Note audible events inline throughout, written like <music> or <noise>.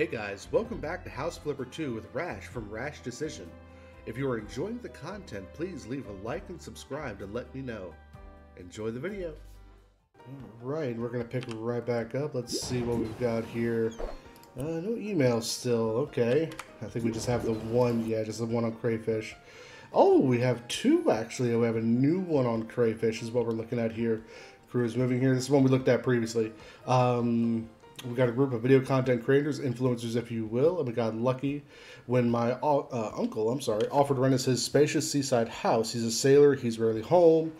Hey guys, welcome back to House Flipper 2 with Rash from Rash Decision. If you are enjoying the content, please leave a like and subscribe to let me know. Enjoy the video. Alright, we're going to pick right back up. Let's see what we've got here. Uh, no emails still. Okay. I think we just have the one. Yeah, just the one on Crayfish. Oh, we have two actually. We have a new one on Crayfish is what we're looking at here. Cruise moving here. This is one we looked at previously. Um, we got a group of video content creators, influencers, if you will, and we got lucky when my uh, uncle, I'm sorry, offered to rent us his spacious seaside house. He's a sailor. He's rarely home.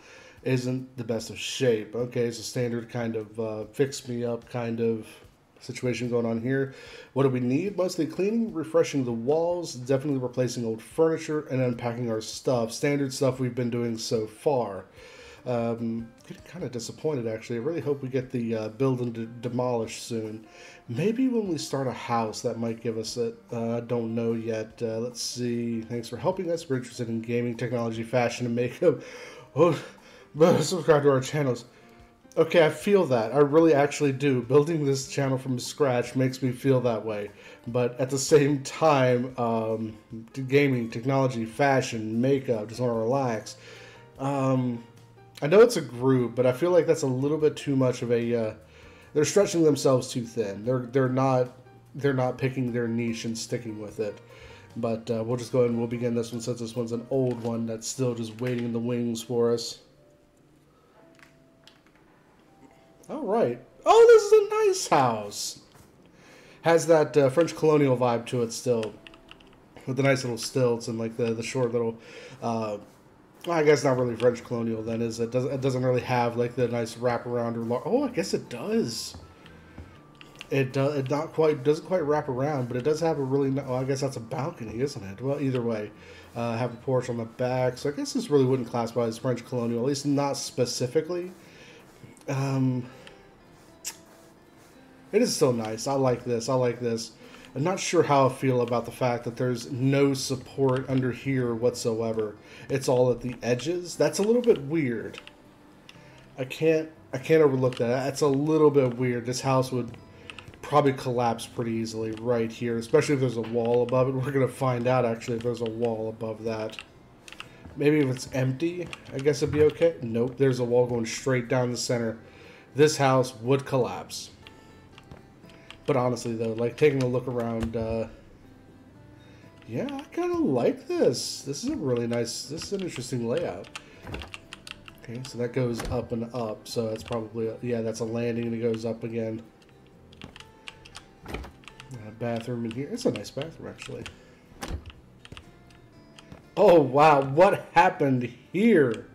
Isn't the best of shape. Okay, it's a standard kind of uh, fix me up kind of situation going on here. What do we need? Mostly cleaning, refreshing the walls, definitely replacing old furniture, and unpacking our stuff. Standard stuff we've been doing so far. Um, kind of disappointed actually. I really hope we get the uh, building de- demolished soon. Maybe when we start a house, that might give us it. I uh, don't know yet. Uh, let's see. Thanks for helping us. We're interested in gaming, technology, fashion, and makeup. Oh, <laughs> subscribe to our channels. Okay, I feel that. I really actually do. Building this channel from scratch makes me feel that way. But at the same time, um, gaming, technology, fashion, makeup, just want to relax. Um, I know it's a group, but I feel like that's a little bit too much of a. Uh, they're stretching themselves too thin. They're they're not they're not picking their niche and sticking with it. But uh, we'll just go ahead and we'll begin this one since this one's an old one that's still just waiting in the wings for us. All right. Oh, this is a nice house. Has that uh, French colonial vibe to it still, with the nice little stilts and like the the short little. Uh, I guess not really French colonial then, is it? Doesn't it doesn't really have like the nice wraparound or lar- oh, I guess it does. It does. It not quite doesn't quite wrap around, but it does have a really. Well, I guess that's a balcony, isn't it? Well, either way, uh, have a porch on the back. So I guess this really wouldn't classify as French colonial, at least not specifically. Um, it is still nice. I like this. I like this. I'm not sure how I feel about the fact that there's no support under here whatsoever. It's all at the edges. That's a little bit weird. I can't I can't overlook that. That's a little bit weird. This house would probably collapse pretty easily right here, especially if there's a wall above it. We're going to find out actually if there's a wall above that. Maybe if it's empty, I guess it'd be okay. Nope, there's a wall going straight down the center. This house would collapse. But honestly, though, like taking a look around, uh, yeah, I kind of like this. This is a really nice. This is an interesting layout. Okay, so that goes up and up. So that's probably a, yeah, that's a landing and it goes up again. A bathroom in here. It's a nice bathroom actually. Oh wow, what happened here?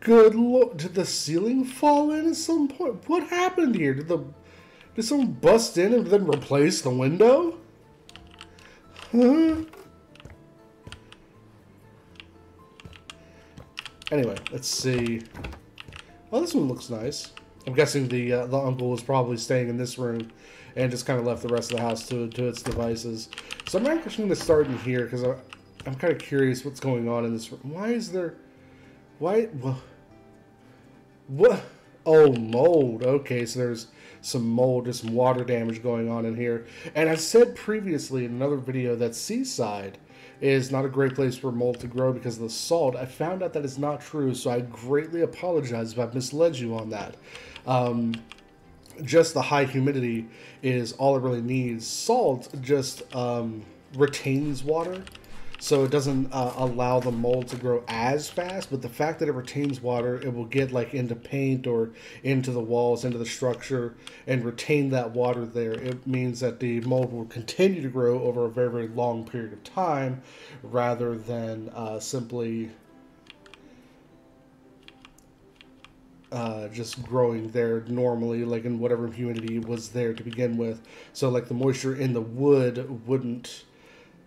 Good lord, did the ceiling fall in at some point? What happened here? Did the did someone bust in and then replace the window? Huh? Anyway, let's see. Oh, this one looks nice. I'm guessing the uh, the uncle was probably staying in this room and just kind of left the rest of the house to to its devices. So I'm actually going to start in here because I'm kind of curious what's going on in this room. Why is there? Why? What? Oh, mold. Okay, so there's some mold, just some water damage going on in here. And I said previously in another video that Seaside is not a great place for mold to grow because of the salt. I found out that is not true, so I greatly apologize if I've misled you on that. Um, just the high humidity is all it really needs. Salt just um, retains water so it doesn't uh, allow the mold to grow as fast but the fact that it retains water it will get like into paint or into the walls into the structure and retain that water there it means that the mold will continue to grow over a very very long period of time rather than uh, simply uh, just growing there normally, like in whatever humidity was there to begin with. So, like the moisture in the wood wouldn't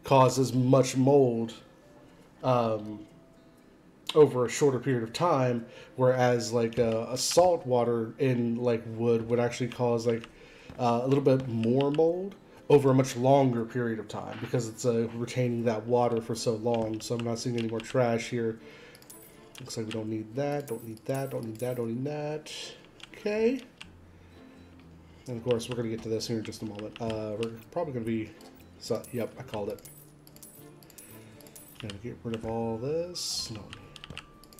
causes much mold um, over a shorter period of time, whereas like a, a salt water in like wood would actually cause like uh, a little bit more mold over a much longer period of time because it's uh, retaining that water for so long. So I'm not seeing any more trash here. Looks like we don't need that, don't need that, don't need that, don't need that. Okay. And of course, we're going to get to this here in just a moment. Uh, we're probably going to be... So, yep, I called it. Gonna get rid of all this. No,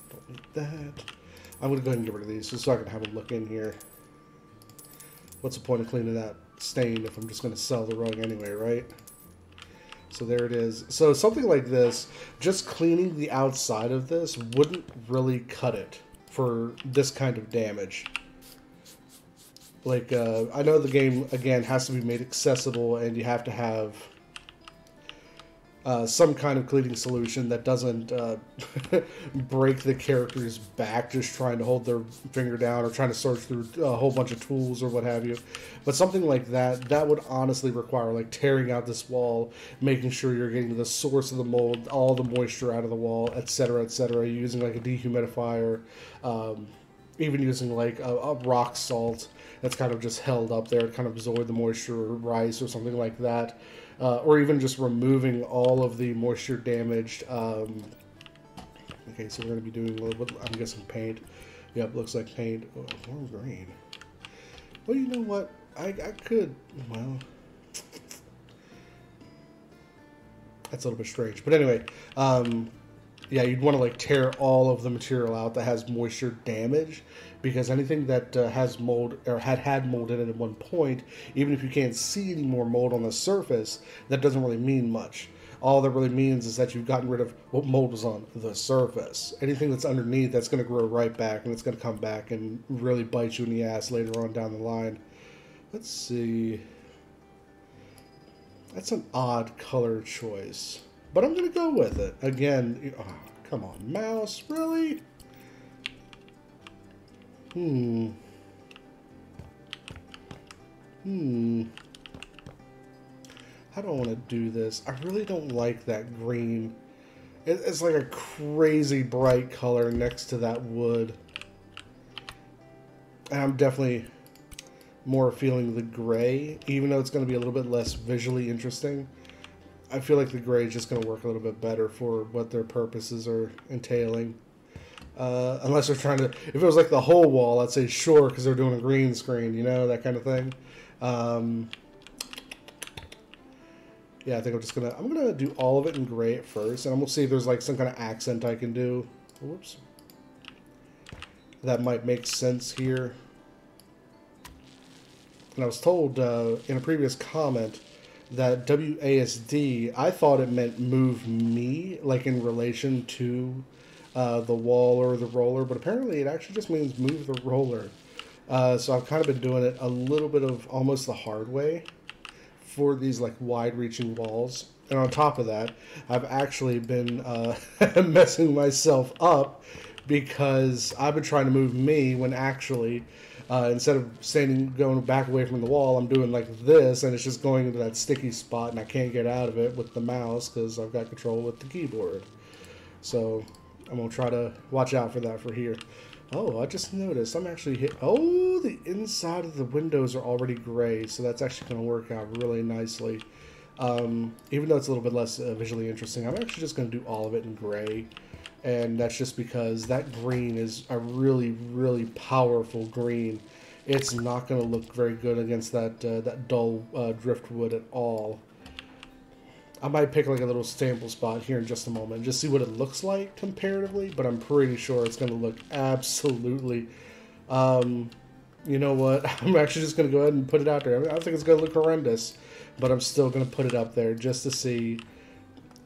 don't need that. I'm gonna go ahead and get rid of these just so I can have a look in here. What's the point of cleaning that stain if I'm just gonna sell the rug anyway, right? So there it is. So something like this, just cleaning the outside of this wouldn't really cut it for this kind of damage. Like, uh, I know the game, again, has to be made accessible and you have to have uh, some kind of cleaning solution that doesn't uh, <laughs> break the character's back just trying to hold their finger down or trying to search through a whole bunch of tools or what have you. But something like that, that would honestly require like tearing out this wall, making sure you're getting the source of the mold, all the moisture out of the wall, etc., etc., using like a dehumidifier, um, even using like a, a rock salt that's kind of just held up there to kind of absorb the moisture or rice or something like that uh, or even just removing all of the moisture damaged. Um, okay, so we're going to be doing a little bit, I'm guessing paint. Yep, looks like paint. Oh, more green. Well, you know what? I, I could, well, that's a little bit strange. But anyway, um, yeah, you'd want to like tear all of the material out that has moisture damage because anything that uh, has mold or had had mold in it at one point, even if you can't see any more mold on the surface, that doesn't really mean much. All that really means is that you've gotten rid of what mold was on the surface. Anything that's underneath, that's going to grow right back and it's going to come back and really bite you in the ass later on down the line. Let's see. That's an odd color choice. But I'm going to go with it. Again, oh, come on, mouse, really? Hmm. Hmm. How don't want to do this? I really don't like that green. It's like a crazy bright color next to that wood. And I'm definitely more feeling the gray, even though it's going to be a little bit less visually interesting. I feel like the gray is just going to work a little bit better for what their purposes are entailing. Uh, unless they're trying to, if it was like the whole wall, I'd say sure because they're doing a green screen, you know, that kind of thing. Um, yeah, I think I'm just gonna, I'm gonna do all of it in gray at first, and I'm gonna see if there's like some kind of accent I can do. Whoops. That might make sense here. And I was told uh, in a previous comment that WASD, I thought it meant move me, like in relation to uh, the wall or the roller, but apparently it actually just means move the roller. Uh, so I've kind of been doing it a little bit of almost the hard way for these like wide-reaching walls. And on top of that, I've actually been uh, <laughs> messing myself up because I've been trying to move me when actually uh, instead of standing going back away from the wall, I'm doing like this, and it's just going into that sticky spot, and I can't get out of it with the mouse because I've got control with the keyboard. So I'm gonna try to watch out for that for here. Oh, I just noticed I'm actually hit. Oh, the inside of the windows are already gray, so that's actually gonna work out really nicely. Um, even though it's a little bit less uh, visually interesting, I'm actually just gonna do all of it in gray. And that's just because that green is a really, really powerful green. It's not going to look very good against that uh, that dull uh, driftwood at all. I might pick like a little sample spot here in just a moment, just see what it looks like comparatively, but I'm pretty sure it's going to look absolutely, um, you know what, <laughs> I'm actually just going to go ahead and put it out there. I, mean, I think it's going to look horrendous, but I'm still going to put it up there just to see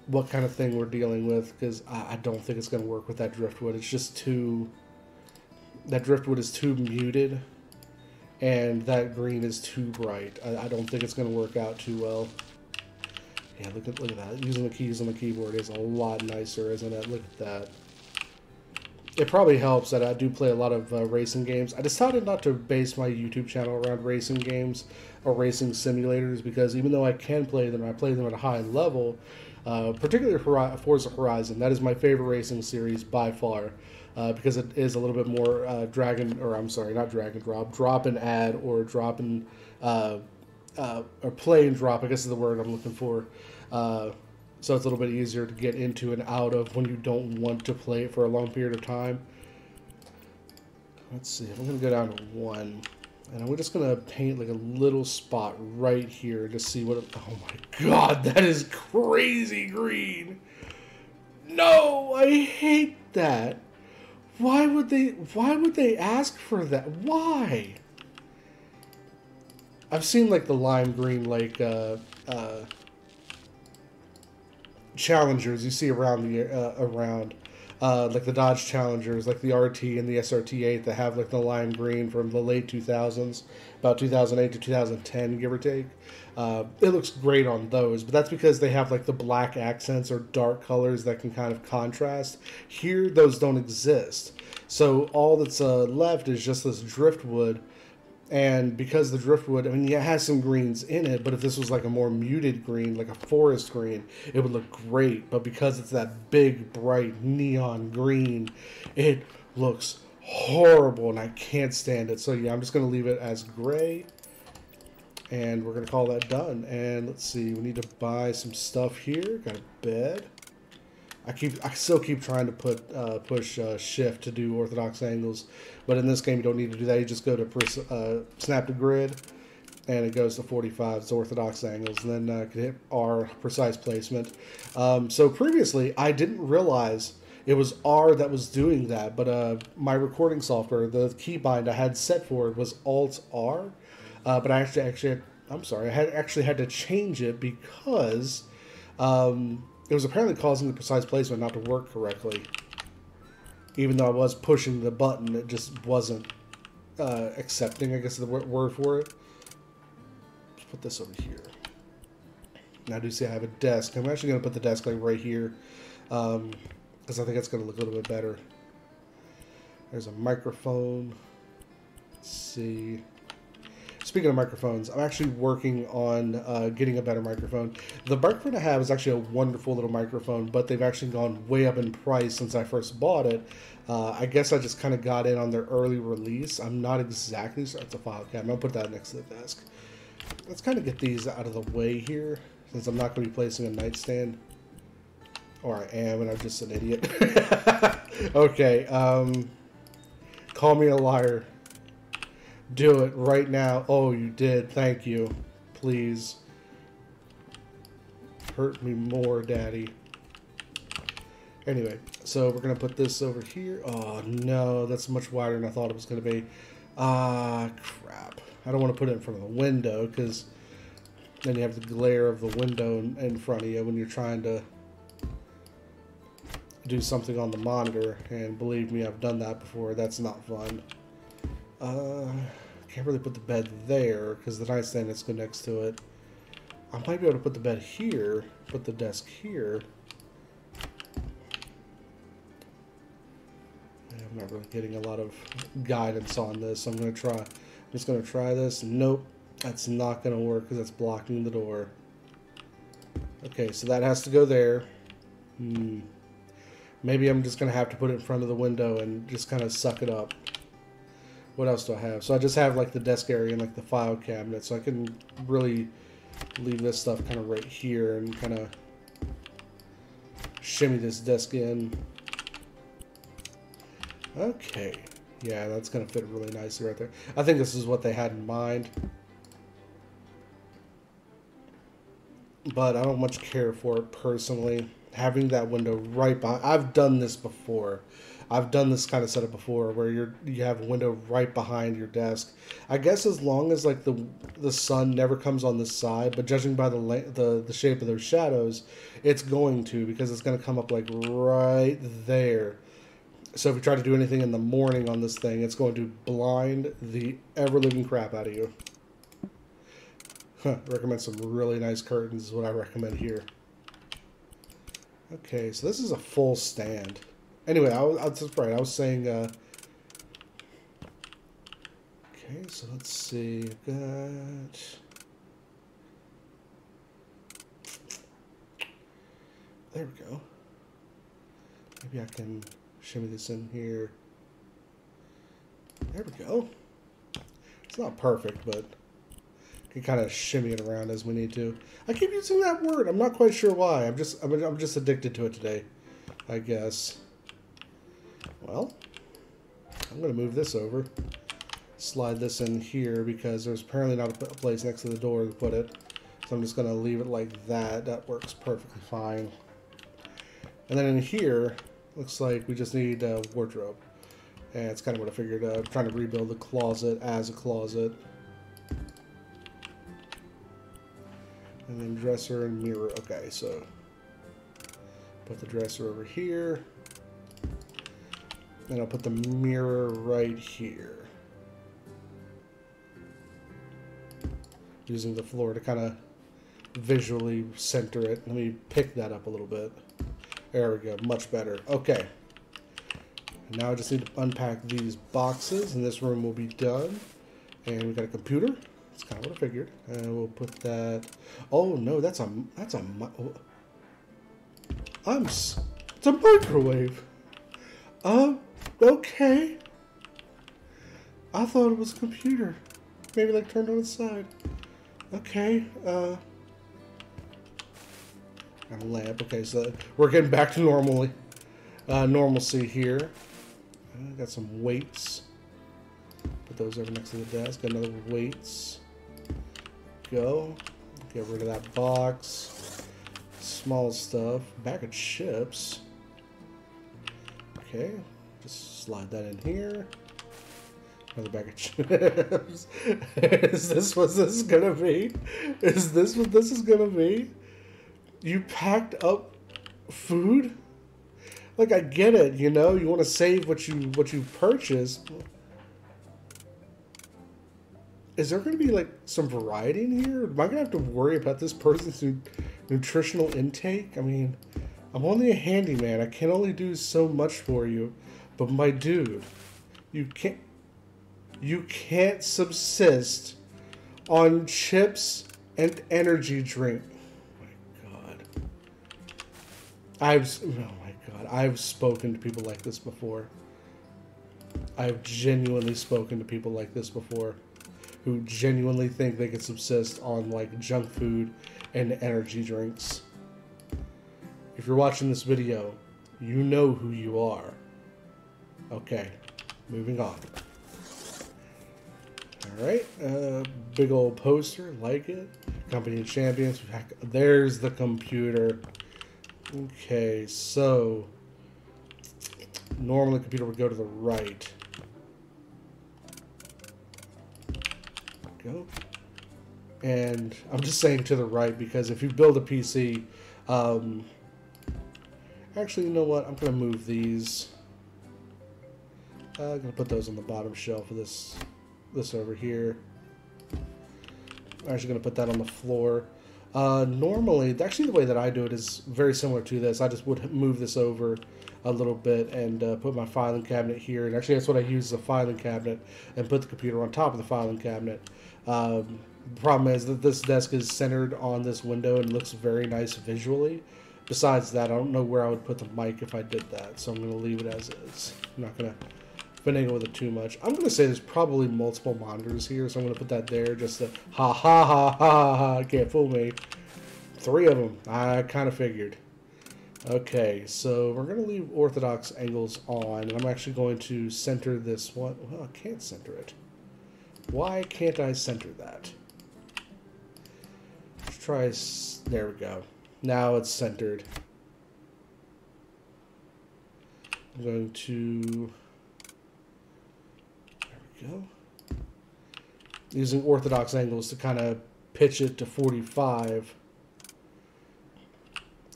what kind of thing we're dealing with, because I, I don't think it's going to work with that driftwood. It's just too, that driftwood is too muted, and that green is too bright. I, I don't think it's going to work out too well. Yeah, look at look at that. Using the keys on the keyboard is a lot nicer, isn't it? Look at that. It probably helps that I do play a lot of uh, racing games. I decided not to base my YouTube channel around racing games or racing simulators because even though I can play them, I play them at a high level. Uh, particularly Forza Horizon, that is my favorite racing series by far. Uh, because it is a little bit more uh, drag and, or I'm sorry, not drag and drop, drop and add or drop and uh, uh, or play and drop, I guess is the word I'm looking for. So it's a little bit easier to get into and out of when you don't want to play it for a long period of time. Let's see, I'm going to go down to one. And we're just gonna paint like a little spot right here to see what. It, oh my god, <laughs> that is crazy green. No, I hate that. Why would they? Why would they ask for that? Why? I've seen like the lime green like uh, uh, challengers you see around the uh, around uh, like the Dodge Challengers, like the RT and the SRT8 that have like the lime green from the late 2000s, about 2008 to 2010, give or take. Uh, it looks great on those, but that's because they have like the black accents or dark colors that can kind of contrast. Here, those don't exist. So all that's uh, left is just this driftwood and because the driftwood, I mean, yeah, it has some greens in it, but if this was like a more muted green, like a forest green, it would look great. But because it's that big, bright neon green, it looks horrible, and I can't stand it. So yeah, I'm just gonna leave it as gray, and we're gonna call that done. And let's see, we need to buy some stuff here. Got a bed. I keep I still keep trying to put uh, push uh, shift to do orthodox angles, but in this game you don't need to do that. You just go to uh, snap to grid, and it goes to 45. It's orthodox angles, and then uh, can hit R precise placement. Um, so previously I didn't realize it was R that was doing that, but uh, my recording software, the keybind I had set for it was Alt R, uh, but I actually actually I'm sorry I had actually had to change it because. Um, it was apparently causing the precise placement not to work correctly. Even though I was pushing the button, it just wasn't uh, accepting, I guess, the word for it. Let's put this over here. Now I do see I have a desk. I'm actually going to put the desk like right here because um, I think it's going to look a little bit better. There's a microphone. Let's see. Speaking of microphones, I'm actually working on uh, getting a better microphone. The microphone I have is actually a wonderful little microphone, but they've actually gone way up in price since I first bought it. Uh, I guess I just kind of got in on their early release. I'm not exactly sure. It's a file cabinet. I'll put that next to the desk. Let's kind of get these out of the way here, since I'm not going to be placing a nightstand. Or I am, and I'm just an idiot. <laughs> okay, um, call me a liar. Do it right now. Oh, you did. Thank you. Please. Hurt me more, Daddy. Anyway, so we're going to put this over here. Oh, no. That's much wider than I thought it was going to be. Ah, crap. I don't want to put it in front of the window because then you have the glare of the window in, front of you when you're trying to do something on the monitor. And believe me, I've done that before. That's not fun. Uh, can't really put the bed there because the nightstand is next to it. I might be able to put the bed here, put the desk here. I'm not really getting a lot of guidance on this. I'm going to try. I'm just going to try this. Nope, that's not going to work because that's blocking the door. Okay, so that has to go there. Hmm. Maybe I'm just going to have to put it in front of the window and just kind of suck it up what else do I have? So I just have like the desk area and like the file cabinet, so I can really leave this stuff kind of right here and kind of shimmy this desk in. Okay, yeah, that's gonna fit really nicely right there. I think this is what they had in mind. But I don't much care for it personally. Having that window right behind, I've done this before I've done this kind of setup before where you're you have a window right behind your desk. I guess as long as like the the sun never comes on this side, but judging by the the the shape of those shadows, it's going to because it's going to come up like right there. So if you try to do anything in the morning on this thing, it's going to blind the ever living crap out of you. Huh, recommend some really nice curtains is what I recommend here. Okay, so this is a full stand. Anyway, I was, I was right. I was saying. Uh, okay, so let's see. Got. There we go. Maybe I can shimmy this in here. There we go. It's not perfect, but can kind of shimmy it around as we need to. I keep using that word. I'm not quite sure why. I'm just I'm, I'm just addicted to it today, I guess. Well, I'm going to move this over. slide this in here because there's apparently not a place next to the door to put it. So I'm just going to leave it like that. That works perfectly fine. And then in here, looks like we just need a wardrobe. And it's kind of what I figured. Uh, trying to rebuild the closet as a closet. And then dresser and mirror. Okay, so put the dresser over here. And I'll put the mirror right here. Using the floor to kind of visually center it. Let me pick that up a little bit. There we go, much better. Okay. Now I just need to unpack these boxes and this room will be done. And we got a computer. That's kind of what I figured. And we'll put that. Oh no, that's a that's a. Oh. I'm. It's a microwave. Um. Okay. I thought it was a computer. Maybe like turned on its side. Okay. Uh. A lamp. Okay, so we're getting back to normally. Uh, normalcy here. I got some weights. Put those over next to the desk. Got another weights. Go. Get rid of that box. Small stuff. Bag of chips. Okay. Slide that in here. Another bag of chips. <laughs> is this what this is gonna be? Is this what this is gonna be? You packed up food? like I get it, you know, you want to save what you what you purchase. Is there to be like some variety in here? Am I to have to worry about this person's nutritional intake? I mean, I'm only a handyman. I can only do so much for you. But my dude, you can't you can't subsist on chips and energy drink. Oh my god. I've oh my God, I've spoken to people like this before. I've genuinely spoken to people like this before who genuinely think they can subsist on like junk food and energy drinks. If you're watching this video, you know who you are. Okay, moving on. Alright, uh, big old poster, like it. Company of Champions. There's the computer. Okay, so normally the computer would go to the right. Go. And I'm just saying to the right because if you build a PC, um, actually, you know what? I'm going to move these. I'm to put those on the bottom shelf of this, this over here. I'm actually going to put that on the floor. Uh, normally, actually, the way that I do it is very similar to this. I just would move this over a little bit and uh, put my filing cabinet here. And actually, that's what I use as a filing cabinet and put the computer on top of the filing cabinet. Um, the problem is that this desk is centered on this window and looks very nice visually. Besides that, I don't know where I would put the mic if I did that, so I'm going to leave it as is. I'm not going to finagle with it too much. I'm going to say there's probably multiple monitors here, so I'm going to put that there just to ha ha ha ha ha, can't fool me. Three of them, I kind of figured. Okay, so we're going to leave orthodox angles on, and I'm actually going to center this one. Well, I can't center it. Why can't I center that? Let's try, there we go. Now it's centered. I'm going to go. Using orthodox angles to kind of pitch it to 45.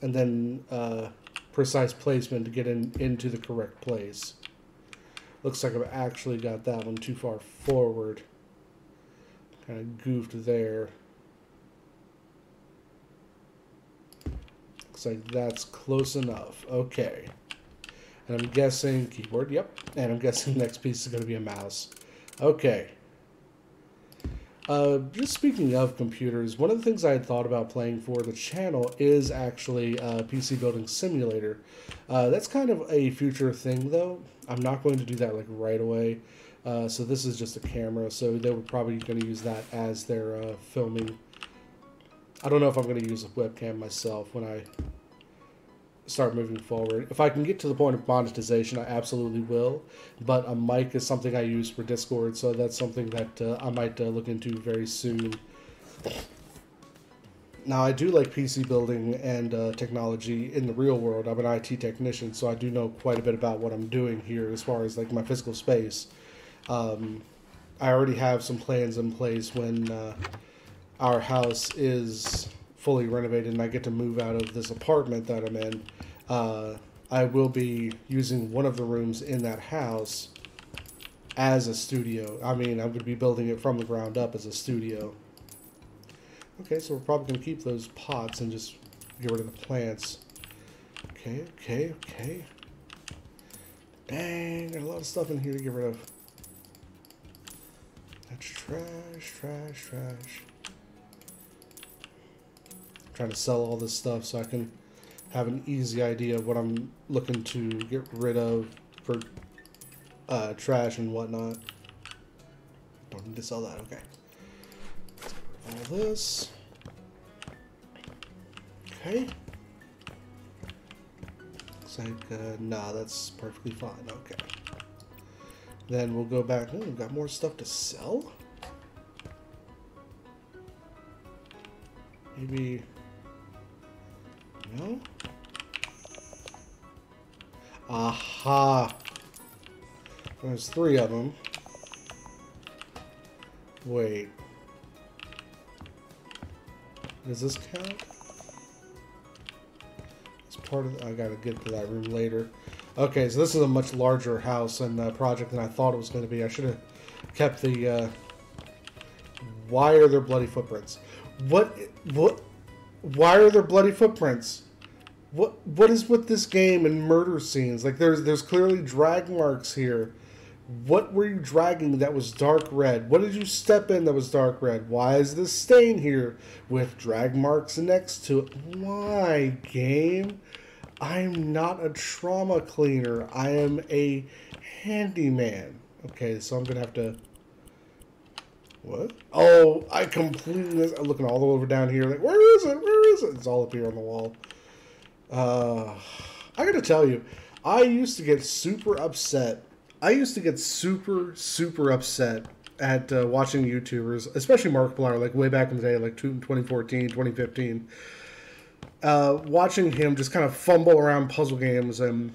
And then uh, precise placement to get in into the correct place. Looks like I've actually got that one too far forward. Kind of goofed there. Looks like that's close enough. Okay. And I'm guessing keyboard, yep. And I'm guessing the <laughs> next piece is going to be a mouse. Okay. Uh, just speaking of computers, one of the things I had thought about playing for the channel is actually a PC Building Simulator. Uh, that's kind of a future thing, though. I'm not going to do that like right away. Uh, so this is just a camera, so they were probably going to use that as their uh, filming. I don't know if I'm going to use a webcam myself when I start moving forward. If I can get to the point of monetization, I absolutely will. But a mic is something I use for Discord, so that's something that uh, I might uh, look into very soon. Now, I do like PC building and uh, technology in the real world. I'm an IT technician, so I do know quite a bit about what I'm doing here as far as like my physical space. Um, I already have some plans in place when uh, our house is fully renovated and I get to move out of this apartment that I'm in. Uh, I will be using one of the rooms in that house as a studio. I mean, I'm going to be building it from the ground up as a studio. Okay, so we're probably going to keep those pots and just get rid of the plants. Okay, okay, okay. Dang, got a lot of stuff in here to get rid of. That's trash, trash, trash. Trying to sell all this stuff so I can have an easy idea of what I'm looking to get rid of for uh, trash and whatnot. Don't need to sell that, okay all this. Okay. Looks like, uh, nah, that's perfectly fine. Okay. Then we'll go back. Oh, we've got more stuff to sell? Maybe... Aha! There's three of them. Wait. Does this count? It's part of. The, I gotta get to that room later. Okay, so this is a much larger house and uh, project than I thought it was going to be. I should have kept the. Uh, why are there bloody footprints? What? What? Why are there bloody footprints? What? What is with this game and murder scenes? Like there's there's clearly drag marks here. What were you dragging that was dark red? What did you step in that was dark red? Why is this stain here with drag marks next to it? Why, game? I'm not a trauma cleaner. I am a handyman. Okay, so I'm going to have to... What? Oh, I completely... I'm looking all the way over down here. Like, where is it? Where is it? It's all up here on the wall. Uh, I got to tell you, I used to get super upset I used to get super, super upset at uh, watching YouTubers, especially Markiplier, like way back in the day, like 2014, 2015. Uh, watching him just kind of fumble around puzzle games and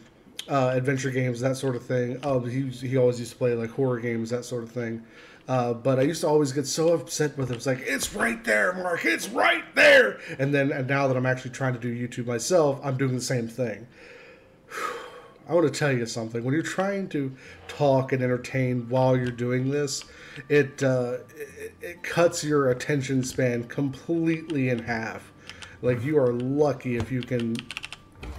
uh, adventure games, that sort of thing. Oh, he, he always used to play like horror games, that sort of thing. Uh, but I used to always get so upset with it. It's like, it's right there, Mark. It's right there. And then and now that I'm actually trying to do YouTube myself, I'm doing the same thing. <sighs> I want to tell you something. When you're trying to talk and entertain while you're doing this, it, uh, it, it cuts your attention span completely in half. Like you are lucky if you can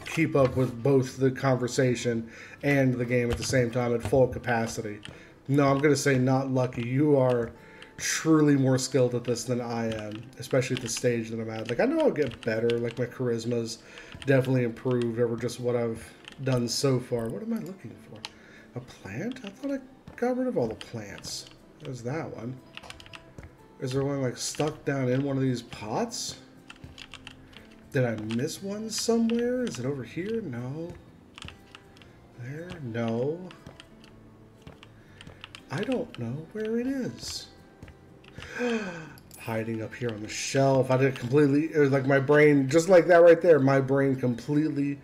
keep up with both the conversation and the game at the same time at full capacity. No, I'm going to say not lucky. You are truly more skilled at this than I am, especially at the stage that I'm at. Like I know I'll get better. Like my charisma's definitely improved over just what I've done so far. What am I looking for? A plant? I thought I got rid of all the plants. There's that one. Is there one like stuck down in one of these pots? Did I miss one somewhere? Is it over here? No. There? No. I don't know where it is. <gasps> Hiding up here on the shelf. I did completely, it was like my brain, just like that right there, my brain completely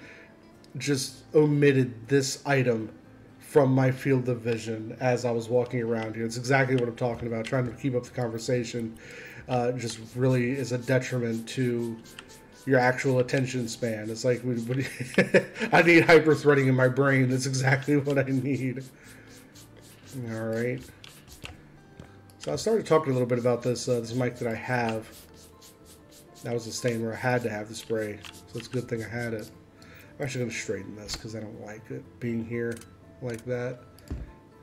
just omitted this item from my field of vision as I was walking around here. It's exactly what I'm talking about. Trying to keep up the conversation uh, just really is a detriment to your actual attention span. It's like <laughs> I need hyper threading in my brain. That's exactly what I need. All right. So I started talking a little bit about this uh, this mic that I have. That was a stain where I had to have the spray, so it's a good thing I had it. I'm actually going to straighten this because I don't like it being here like that.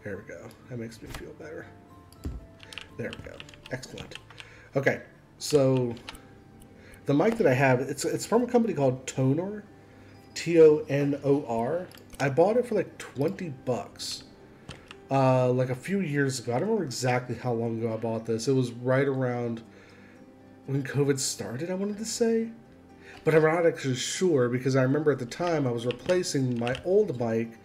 There we go. That makes me feel better. There we go. Excellent. Okay, so the mic that I have, it's it's from a company called Tonor, T-O-N-O-R. I bought it for like 20 bucks, uh, like a few years ago. I don't remember exactly how long ago I bought this. It was right around when COVID started, I wanted to say. but I'm not actually sure because I remember at the time I was replacing my old mic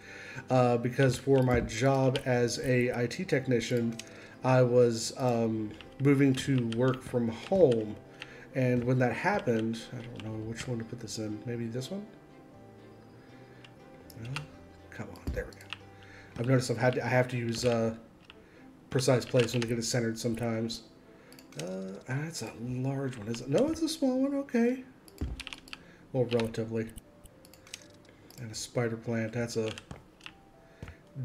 uh, because for my job as a IT technician, I was um, moving to work from home, and when that happened, I don't know which one to put this in. Maybe this one. Come on, there we go. I've noticed I've had to, I have to use uh, precise placement to get it centered sometimes. Uh, that's a large one, is it? No, it's a small one. Okay. Well, relatively. And a spider plant. That's a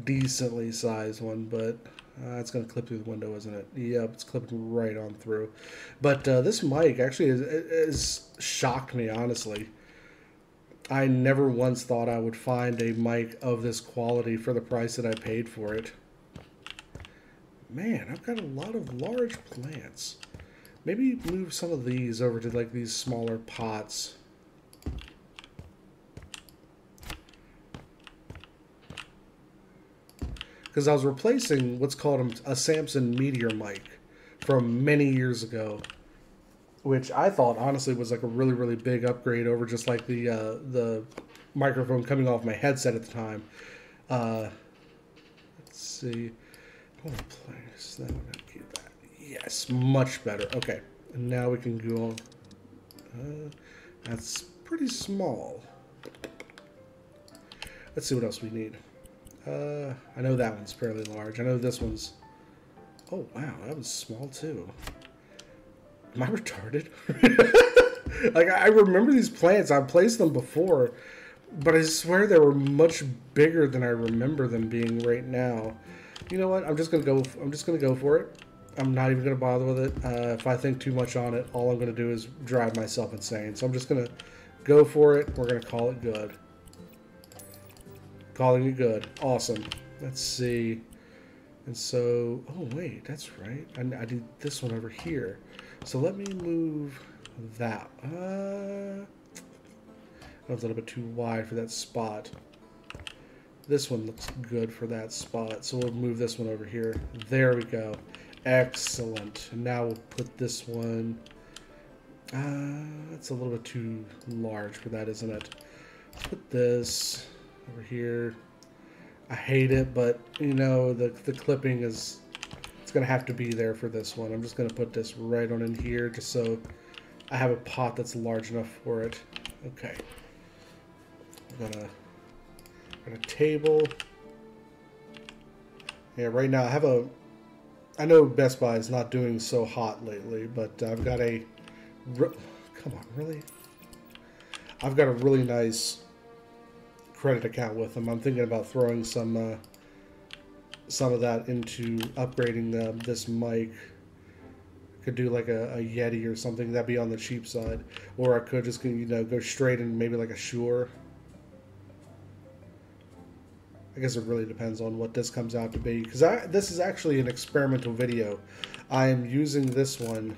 decently sized one, but uh, it's going to clip through the window, isn't it? Yep, it's clipping right on through. But uh, this mic actually has shocked me, honestly. I never once thought I would find a mic of this quality for the price that I paid for it. Man, I've got a lot of large plants. Maybe move some of these over to like these smaller pots. because I was replacing what's called a Samson Meteor mic from many years ago, which I thought honestly was like a really really big upgrade over just like the uh, the microphone coming off my headset at the time. Uh, let's see. Place. That keep that. Yes, much better. Okay, and now we can go. Uh, that's pretty small. Let's see what else we need. Uh, I know that one's fairly large. I know this one's... Oh, wow, that was small, too. Am I retarded? <laughs> like, I remember these plants. I've placed them before, but I swear they were much bigger than I remember them being right now. You know what? I'm just gonna go. I'm just gonna go for it. I'm not even gonna bother with it. Uh, if I think too much on it, all I'm gonna do is drive myself insane. So I'm just gonna go for it. We're gonna call it good. Calling it good. Awesome. Let's see. And so, oh wait, that's right. I, I did this one over here. So let me move that. Uh, that was a little bit too wide for that spot. This one looks good for that spot. So we'll move this one over here. There we go. Excellent. Now we'll put this one. Uh, that's a little bit too large for that, isn't it? Let's put this over here. I hate it, but you know, the, the clipping is, it's gonna have to be there for this one. I'm just gonna put this right on in here just so I have a pot that's large enough for it. Okay. I'm gonna, got a table. Yeah, right now I have a, I know Best Buy is not doing so hot lately, but I've got a, come on, really? I've got a really nice credit account with them. I'm thinking about throwing some uh, some of that into upgrading uh, this mic. Could do like a, a, Yeti or something that'd be on the cheap side, or I could just you know go straight and maybe like a Shure. I guess it really depends on what this comes out to be because this is actually an experimental video. I am using this one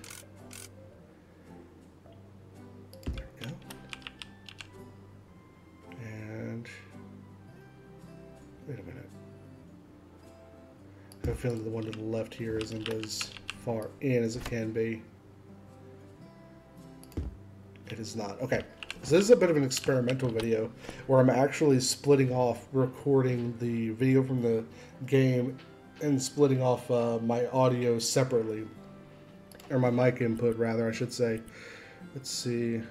have a feeling the one to the left here isn't as far in as it can be. It is not. Okay. So this is a bit of an experimental video where I'm actually splitting off recording the video from the game and splitting off uh, my audio separately. Or my mic input, rather, I should say. Let's see.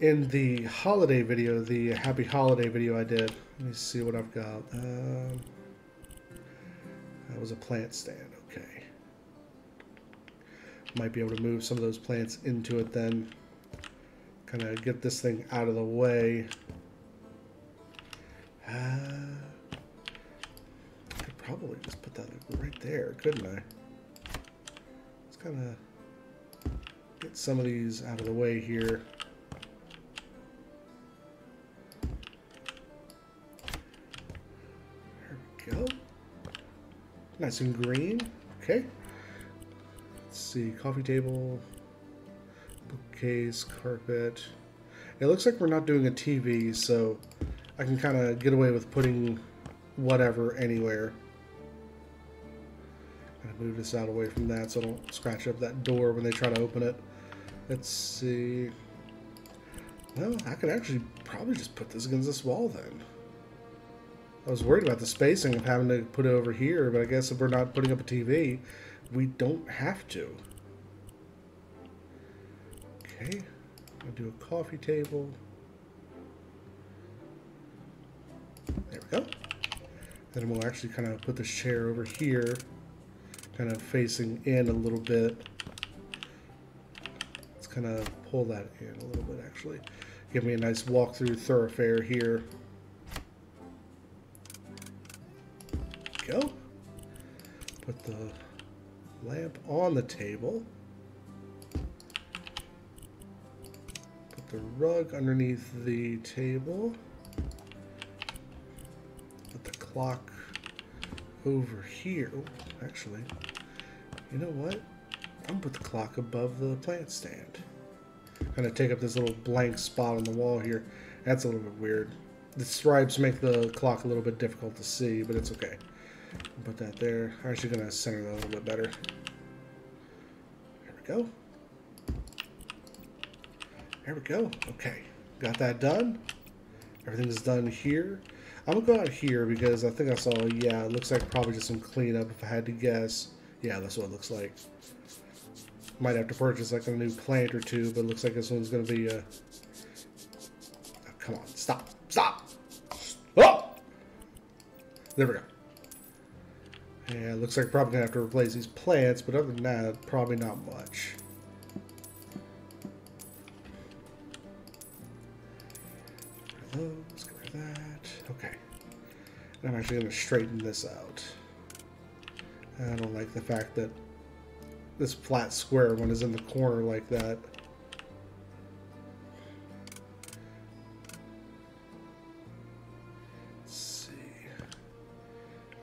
In the holiday video, the happy holiday video I did, let me see what I've got. Um, that was a plant stand, okay. Might be able to move some of those plants into it then. Kind of get this thing out of the way. Uh, I could probably just put that right there, couldn't I? Let's kind of get some of these out of the way here. Nice and green. Okay. Let's see. Coffee table, bookcase, carpet. It looks like we're not doing a TV, so I can kind of get away with putting whatever anywhere. Gotta move this out away from that so I don't scratch up that door when they try to open it. Let's see. Well, I could actually probably just put this against this wall then. I was worried about the spacing of having to put it over here, but I guess if we're not putting up a TV, we don't have to. Okay, I'll do a coffee table. There we go. Then we'll actually kind of put this chair over here, kind of facing in a little bit. Let's kind of pull that in a little bit actually. Give me a nice walk-through thoroughfare here. Go. Put the lamp on the table. Put the rug underneath the table. Put the clock over here. Oh, actually, you know what? I'm gonna put the clock above the plant stand. Kind of take up this little blank spot on the wall here. That's a little bit weird. The stripes make the clock a little bit difficult to see, but it's okay. Put that there. I'm actually going to center that a little bit better. There we go. There we go. Okay. Got that done. Everything's done here. I'm going to go out here because I think I saw, yeah, it looks like probably just some cleanup if I had to guess. Yeah, that's what it looks like. Might have to purchase like a new plant or two, but it looks like this one's going to be a... Oh, come on, stop, stop! Oh! There we go. Yeah, it looks like probably to have to replace these plants, but other than that, probably not much. Those, get rid that. Okay. I'm actually going to straighten this out. I don't like the fact that this flat square one is in the corner like that.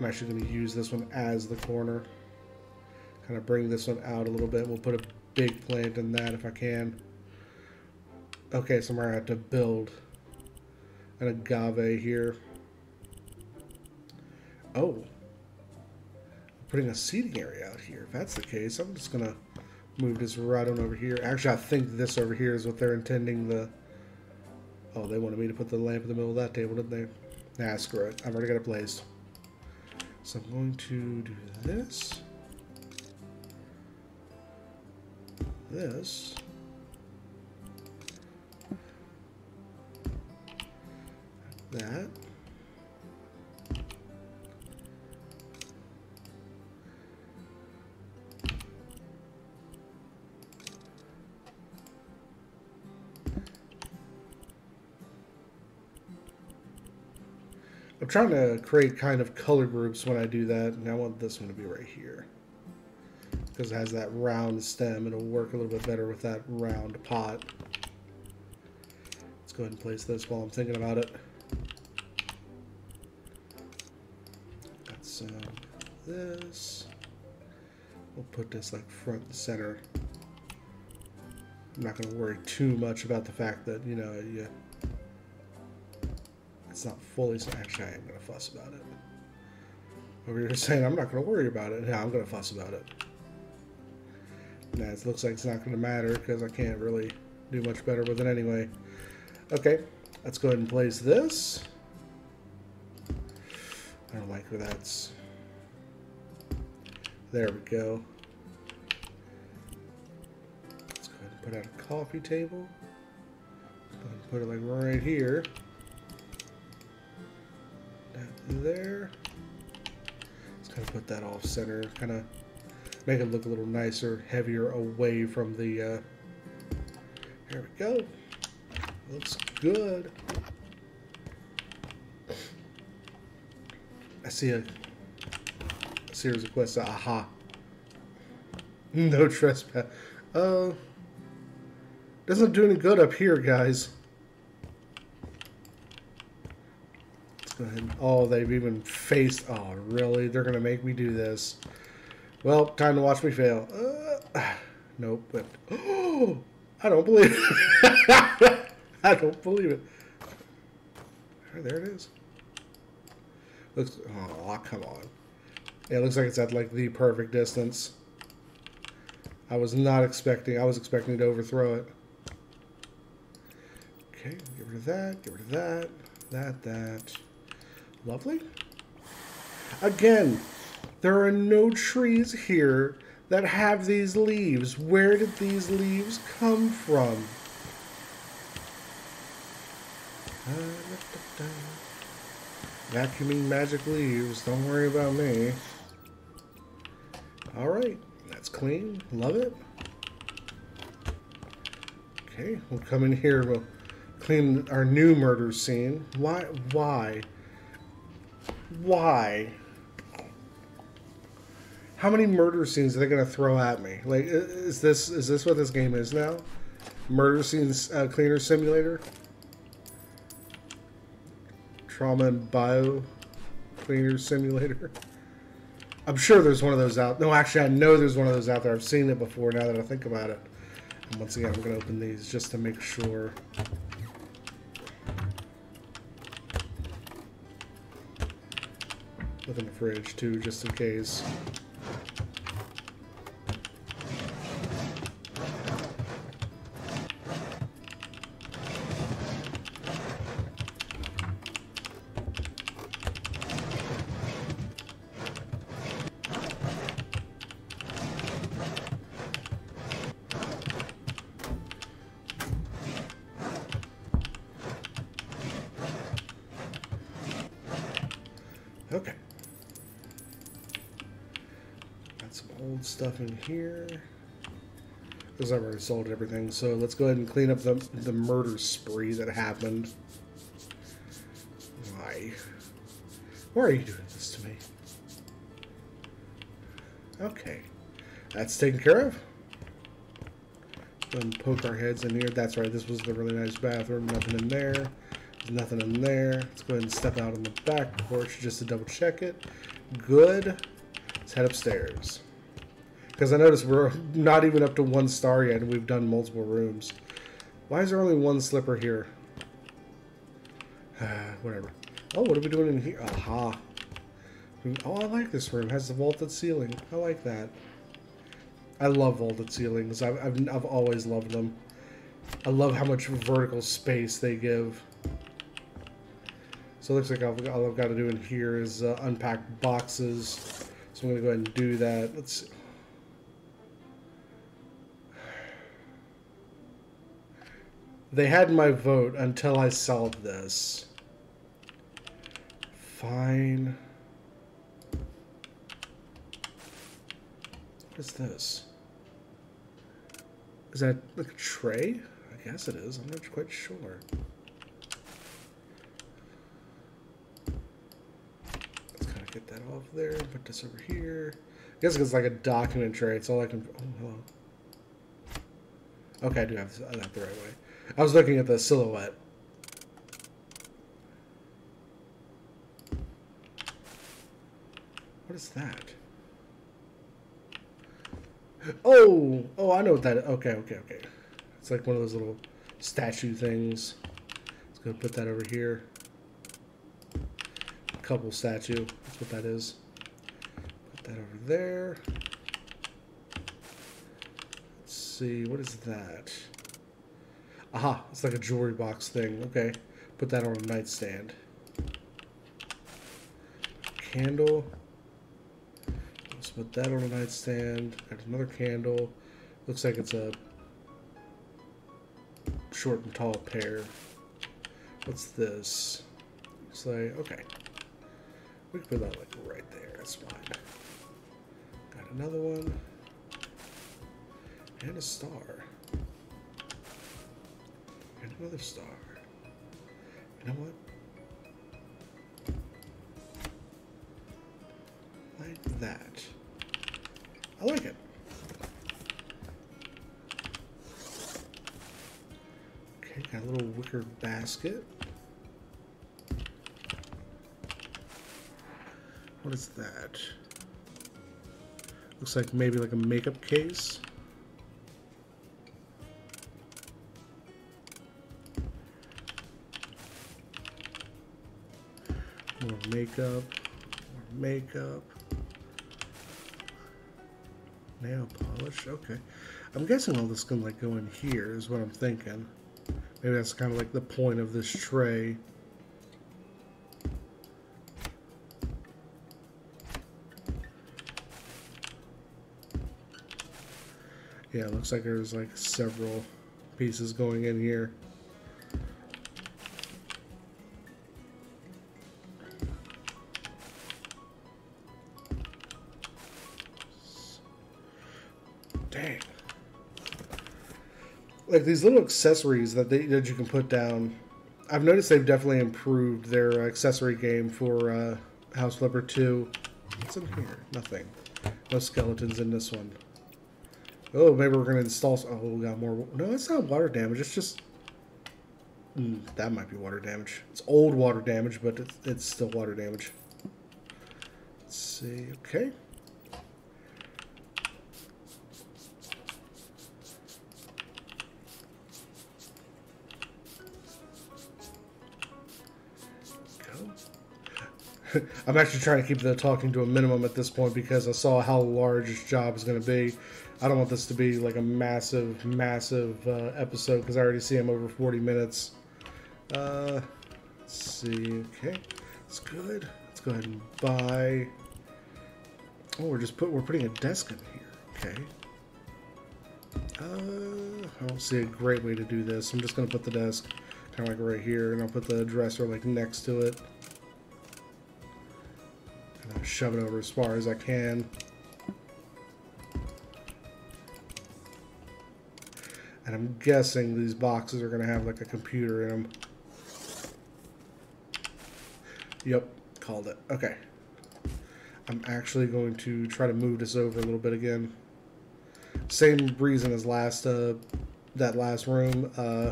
I'm actually going to use this one as the corner. Kind of bring this one out a little bit. We'll put a big plant in that if I can. Okay, so I'm going to have to build an agave here. Oh, putting a seating area out here. If that's the case, I'm just going to move this right on over here. Actually, I think this over here is what they're intending the... Oh, they wanted me to put the lamp in the middle of that table, didn't they? Nah, screw it. I've already got it placed. So I'm going to do this. This. That. I'm trying to create kind of color groups when I do that, and I want this one to be right here. Because it has that round stem, it'll work a little bit better with that round pot. Let's go ahead and place this while I'm thinking about it. Got some this. We'll put this like front and center. I'm not going to worry too much about the fact that, you know, you it's not fully, so actually I am going to fuss about it. Over here saying I'm not going to worry about it. Yeah, I'm going to fuss about it. Nah, it looks like it's not going to matter because I can't really do much better with it anyway. Okay, let's go ahead and place this. I don't like where that's... There we go. Let's go ahead and put out a coffee table. put it like right here there. Let's kind of put that off center, kind of make it look a little nicer, heavier away from the, uh, there we go. Looks good. I see a, a series of quests. Aha. <laughs> No trespass. Uh, doesn't do any good up here, guys. Oh, they've even faced. Oh, really? They're going to make me do this. Well, time to watch me fail. Uh, nope. But, oh, <gasps> I don't believe it. <laughs> I don't believe it. There it is. Looks. Oh, come on. Yeah, it looks like it's at like the perfect distance. I was not expecting. I was expecting to overthrow it. Okay, get rid of that, get rid of that, that, that. Lovely. Again, there are no trees here that have these leaves. Where did these leaves come from? Vacuuming magic leaves. Don't worry about me. Alright, that's clean. Love it. Okay, we'll come in here. We'll clean our new murder scene. Why? Why? Why? How many murder scenes are they gonna throw at me? Like, is this is this what this game is now? Murder scenes uh, cleaner simulator. Trauma and bio cleaner simulator. I'm sure there's one of those out. No, actually, I know there's one of those out there. I've seen it before. Now that I think about it. And once again, I'm gonna open these just to make sure. Look in the fridge too, just in case. Stuff in here. Because I've already sold everything, so let's go ahead and clean up the, the murder spree that happened. Why? Why are you doing this to me? Okay. That's taken care of. And poke our heads in here. That's right, this was the really nice bathroom. Nothing in there. There's nothing in there. Let's go ahead and step out on the back porch just to double check it. Good. Let's head upstairs. Because I noticed we're not even up to one star yet and we've done multiple rooms. Why is there only one slipper here? <sighs> Whatever. Oh, what are we doing in here? Aha. Oh, I like this room. It has the vaulted ceiling. I like that. I love vaulted ceilings. I've, I've, I've always loved them. I love how much vertical space they give. So it looks like all I've got to do in here is uh, unpack boxes. So I'm going to go ahead and do that. Let's They had my vote until I solved this. Fine. What is this? Is that like a tray? I guess it is. I'm not quite sure. Let's kind of get that off there. Put this over here. I guess it's like a document tray. It's all I can. Oh, hello. Okay, I do have that the right way. I was looking at the silhouette. What is that? Oh, oh, I know what that. Is. Okay, okay, okay. It's like one of those little statue things. Let's go put that over here. Couple statue. That's what that is. Put that over there. Let's see. What is that? Aha, it's like a jewelry box thing. Okay, put that on a nightstand. Candle. Let's put that on a nightstand. Got another candle. Looks like it's a short and tall pair. What's this? It's like, okay. We can put that like right there. That's fine. Got another one. And a star another star. You know what? Like that. I like it. Okay, got a little wicker basket. What is that? Looks like maybe like a makeup case. Makeup. Makeup. Nail polish. Okay. I'm guessing all this can like go in here is what I'm thinking. Maybe that's kind of like the point of this tray. Yeah, looks like there's like several pieces going in here. Like these little accessories that they, that you can put down. I've noticed they've definitely improved their accessory game for uh, House Flipper 2. What's in here? Nothing. No skeletons in this one. Oh, maybe we're going to install... Oh, we got more... No, it's not water damage. It's just... Mm, that might be water damage. It's old water damage, but it's, it's still water damage. Let's see. Okay. <laughs> I'm actually trying to keep the talking to a minimum at this point because I saw how large this job is going to be. I don't want this to be like a massive, massive uh, episode because I already see I'm over 40 minutes. Uh, let's see. Okay, that's good. Let's go ahead and buy. Oh, we're just put we're putting a desk in here. Okay. Uh, I don't see a great way to do this. I'm just gonna put the desk kind of like right here, and I'll put the dresser like next to it shove it over as far as I can. And I'm guessing these boxes are going to have like a computer in them. Yep, called it. Okay. I'm actually going to try to move this over a little bit again. Same reason as last, uh, that last room, uh,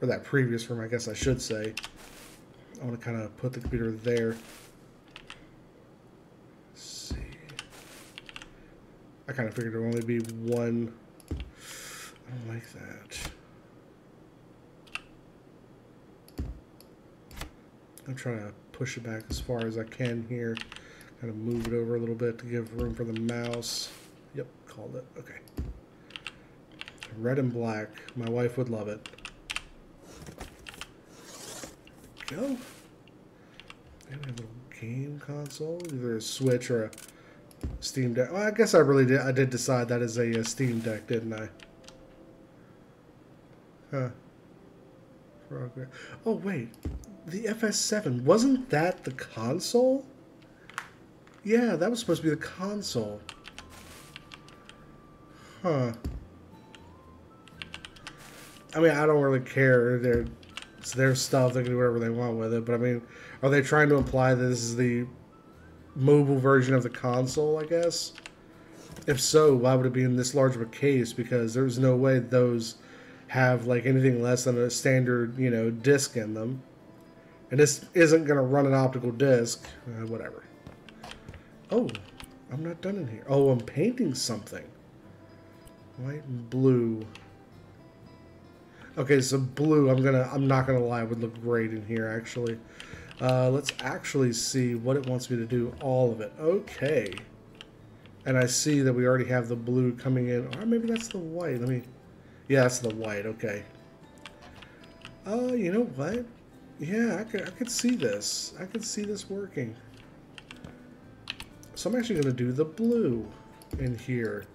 or that previous room, I guess I should say. I want to kind of put the computer there. I kind of figured it would only be one. I don't like that. I'm trying to push it back as far as I can here. Kind of move it over a little bit to give room for the mouse. Yep, called it. Okay. Red and black. My wife would love it. Go. Maybe a little game console. Either a Switch or a Steam Deck. Well, I guess I really did. I did decide that is a, a Steam Deck, didn't I? Huh. Oh wait, the FS7 wasn't that the console? Yeah, that was supposed to be the console. Huh. I mean, I don't really care. They're, it's their stuff. They can do whatever they want with it. But I mean, are they trying to imply that this is the mobile version of the console, I guess. If so, why would it be in this large of a case? Because there's no way those have like anything less than a standard, you know, disc in them. And this isn't going to run an optical disc. Uh, whatever. Oh, I'm not done in here. Oh, I'm painting something. White and blue. Okay, so blue, I'm gonna, I'm not gonna lie, would look great in here, actually. Uh, let's actually see what it wants me to do. All of it. Okay. And I see that we already have the blue coming in. Or maybe that's the white. Let me... Yeah, that's the white. Okay. Oh, uh, you know what? Yeah, I could, I could see this. I could see this working. So I'm actually going to do the blue in here.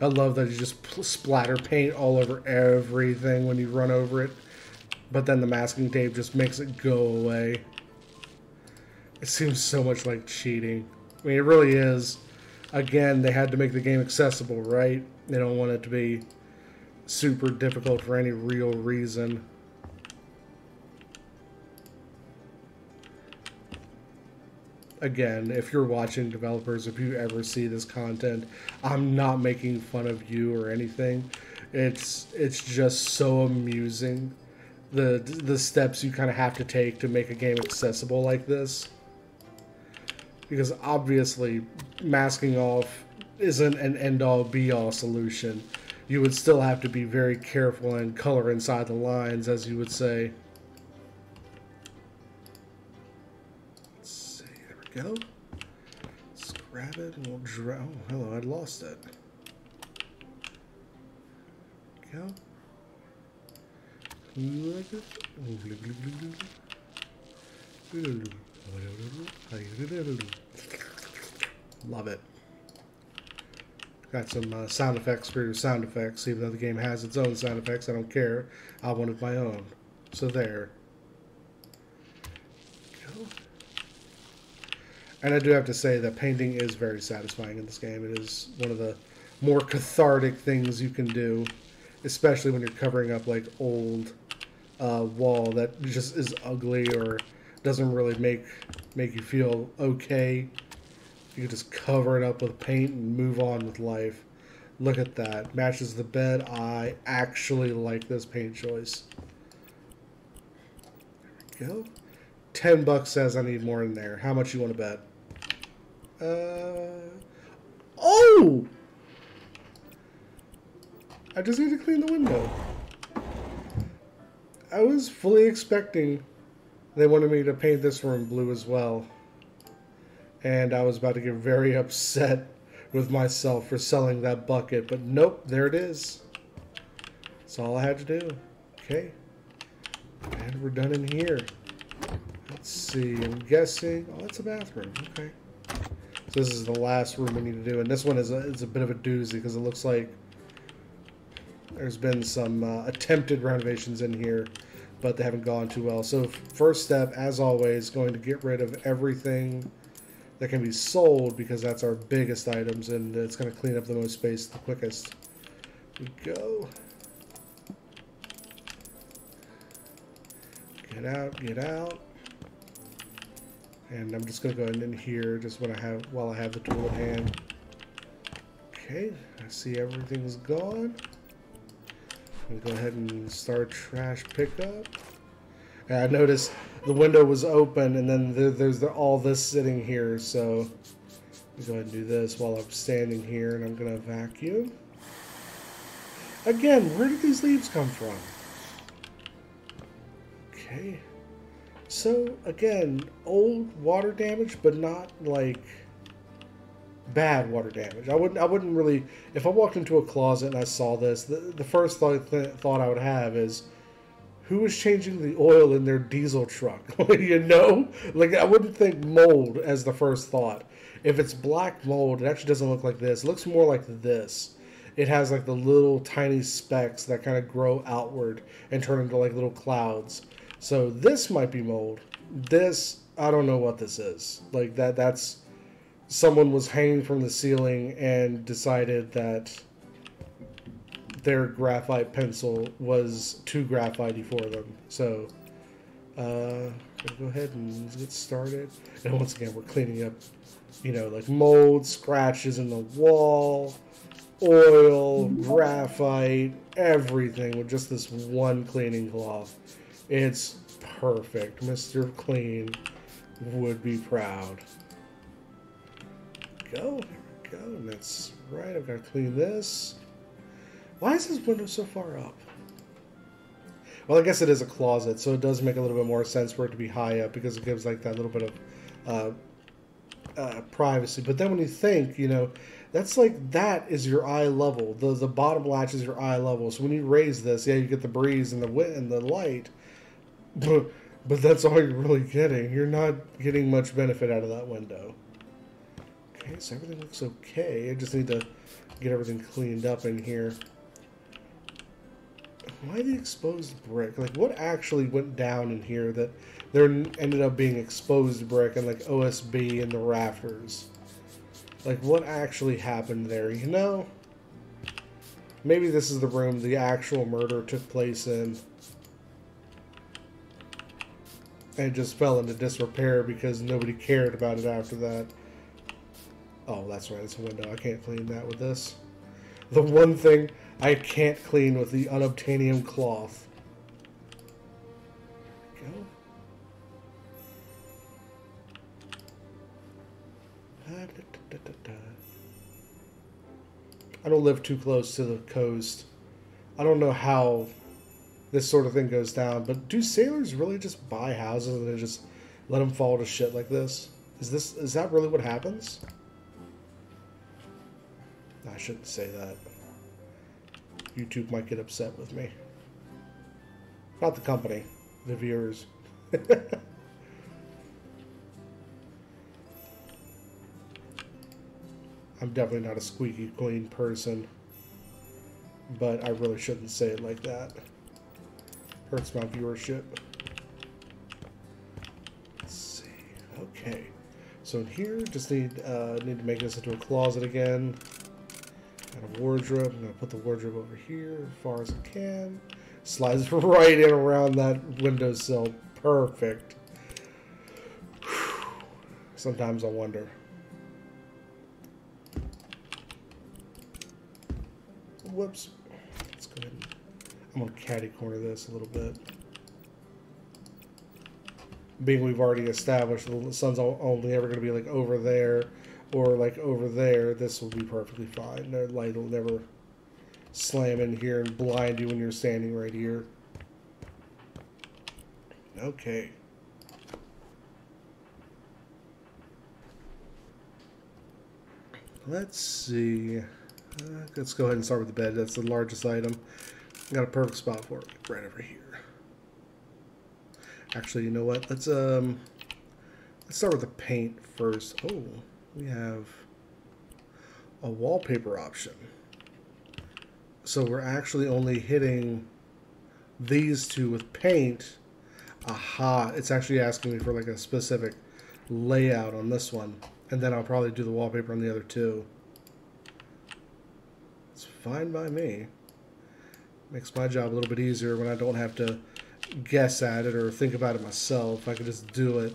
I love that you just splatter paint all over everything when you run over it. But then the masking tape just makes it go away. It seems so much like cheating. I mean, it really is. Again, they had to make the game accessible, right? They don't want it to be super difficult for any real reason. Again, if you're watching developers, if you ever see this content, I'm not making fun of you or anything. It's it's just so amusing the the steps you kind of have to take to make a game accessible like this. Because obviously, masking off isn't an end all be all solution. You would still have to be very careful and color inside the lines, as you would say. Go. Let's grab it and we'll draw. Oh, hello, I lost it. Go. Love it. Got some uh, sound effects for your sound effects, even though the game has its own sound effects. I don't care. I wanted my own. So there. Go. And I do have to say that painting is very satisfying in this game. It is one of the more cathartic things you can do, especially when you're covering up like old uh, wall that just is ugly or doesn't really make make you feel okay. You can just cover it up with paint and move on with life. Look at that. Matches the bed. I actually like this paint choice. There we go. 10 bucks says I need more in there. How much you want to bet? Uh, oh! I just need to clean the window. I was fully expecting they wanted me to paint this room blue as well. And I was about to get very <laughs> upset with myself for selling that bucket, but nope, there it is. That's all I had to do. Okay. And we're done in here. Let's see, I'm guessing, oh, it's a bathroom, okay. So this is the last room we need to do, and this one is a, is a bit of a doozy because it looks like there's been some uh, attempted renovations in here but they haven't gone too well. So first step, as always, going to get rid of everything that can be sold because that's our biggest items and it's going to clean up the most space the quickest. We go. Get out, get out. And I'm just going to go in here just when I have while I have the tool at hand. Okay, I see everything's gone go ahead and start trash pickup. And I noticed the window was open, and then there, there's the, all this sitting here. So go ahead and do this while I'm standing here, and I'm gonna vacuum. Again, where did these leaves come from? Okay. So again, old water damage, but not like bad water damage. I wouldn't I wouldn't really if I walked into a closet and I saw this, the, the first thought, th thought I would have is who is changing the oil in their diesel truck? <laughs> you know? Like I wouldn't think mold as the first thought. If it's black mold, it actually doesn't look like this. It looks more like this. It has like the little tiny specks that kind of grow outward and turn into like little clouds. So this might be mold. This I don't know what this is. Like that that's someone was hanging from the ceiling and decided that their graphite pencil was too graphitey for them. So, uh, go ahead and get started. And once again, we're cleaning up, you know, like mold, scratches in the wall, oil, graphite, everything with just this one cleaning cloth. It's perfect. Mr. Clean would be proud go. Go. And that's right. I've got to clean this. Why is this window so far up? Well, I guess it is a closet, so it does make a little bit more sense for it to be high up because it gives like that little bit of uh, uh, privacy. But then when you think, you know, that's like that is your eye level. The the bottom latch is your eye level. So when you raise this, yeah, you get the breeze and the wind and the light, but but that's all you're really getting. You're not getting much benefit out of that window. Okay, so everything looks okay. I just need to get everything cleaned up in here. Why the exposed brick? Like, what actually went down in here that there ended up being exposed brick and, like, OSB in the rafters? Like, what actually happened there, you know? Maybe this is the room the actual murder took place in. And just fell into disrepair because nobody cared about it after that. Oh, that's right. It's a window. I can't clean that with this. The one thing I can't clean with the unobtainium cloth. Go. Ah, I don't live too close to the coast. I don't know how this sort of thing goes down, but do sailors really just buy houses and just let them fall to shit like this? Is this is that really what happens? I shouldn't say that. YouTube might get upset with me. Not the company, the viewers. <laughs> I'm definitely not a squeaky clean person, but I really shouldn't say it like that. Hurts my viewership. Let's see. Okay. So in here, just need uh, need to make this into a closet again. Got a wardrobe. I'm gonna put the wardrobe over here as far as I can. Slides <laughs> right in around that windowsill. Perfect. <sighs> Sometimes I wonder. Whoops. Let's go ahead. And, I'm gonna catty corner this a little bit. Being we've already established the sun's only ever gonna be like over there or like over there, this will be perfectly fine. The light will never slam in here and blind you when you're standing right here. Okay. Let's see. Uh, let's go ahead and start with the bed. That's the largest item. Got a perfect spot for it, right over here. Actually, you know what? Let's um, let's start with the paint first. Oh, we have a wallpaper option. So we're actually only hitting these two with paint. Aha, it's actually asking me for like a specific layout on this one. And then I'll probably do the wallpaper on the other two. It's fine by me. Makes my job a little bit easier when I don't have to guess at it or think about it myself. I can just do it.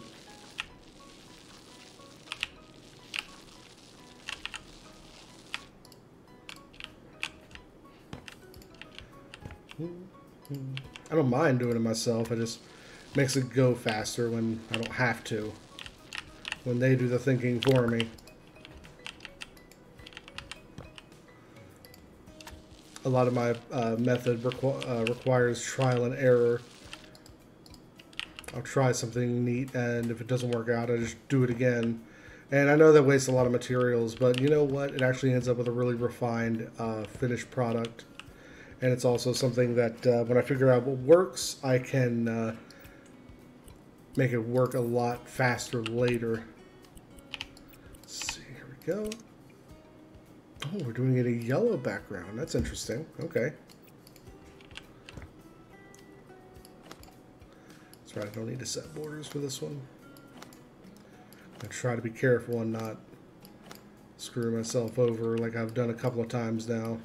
I don't mind doing it myself. It just makes it go faster when I don't have to. When they do the thinking for me. A lot of my uh, method requ uh, requires trial and error. I'll try something neat, and if it doesn't work out, I just do it again. And I know that wastes a lot of materials, but you know what? It actually ends up with a really refined uh, finished product and it's also something that uh, when I figure out what works, I can uh, make it work a lot faster later. Let's see, here we go. Oh, we're doing it a yellow background. That's interesting. Okay. That's right, I don't need to set borders for this one. I try to be careful and not screw myself over like I've done a couple of times now.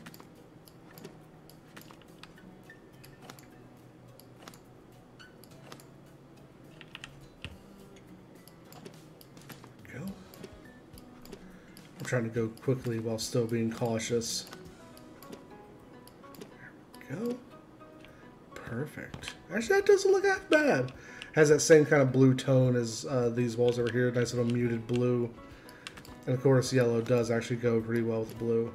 Trying to go quickly while still being cautious. There we go. Perfect. Actually, that doesn't look that bad. Has that same kind of blue tone as uh, these walls over here. Nice little muted blue. And of course, yellow does actually go pretty well with blue.